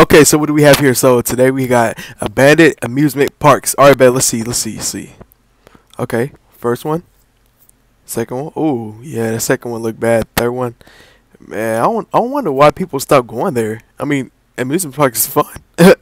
Okay, so what do we have here? So today we got abandoned amusement parks. All right, bet. Let's see. Let's see. Let's see. Okay, first one. Second one. Oh, yeah, the second one looked bad. Third one. Man, I don't. I wonder why people stop going there. I mean, amusement parks is fun.